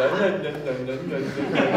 人人人人人人人。